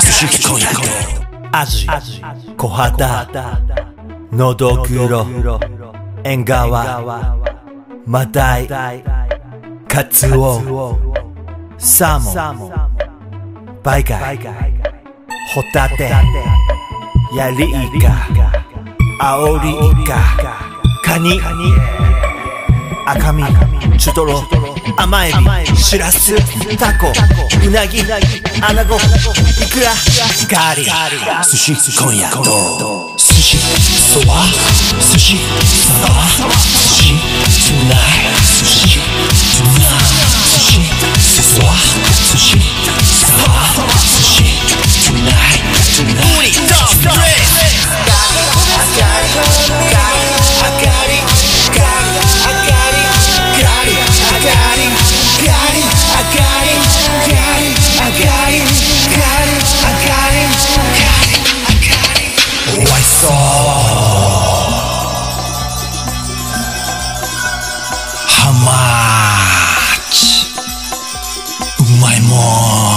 寿司今夜アジ小肌のどぐろ縁側マダイカツオサーモンバイ貝ホタテヤリイカアオリイカカニ赤身チュトロ甘エビシラスタコウナギアナゴイクラガリ寿司今夜と寿司そば？寿司そば？寿司。much. My mom.